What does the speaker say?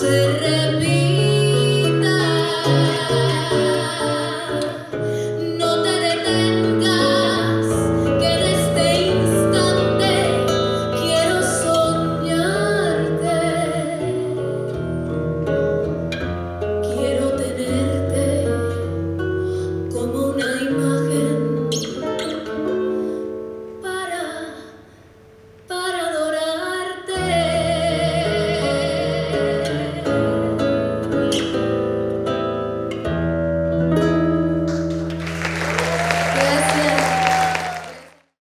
se repite.